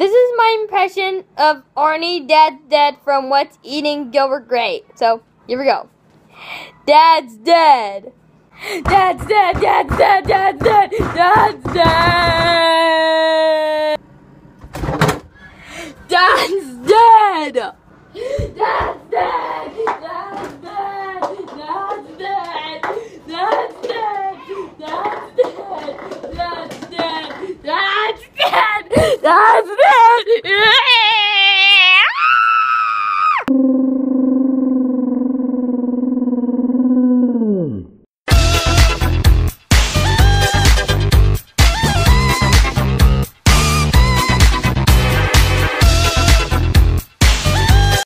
This is my impression of Arnie, Dad's dead from What's Eating Gilbert Grape. So, here we go. Dad's dead, Dad's dead, Dad's dead, Dad's dead. Dad's dead. Dad's dead. That's it!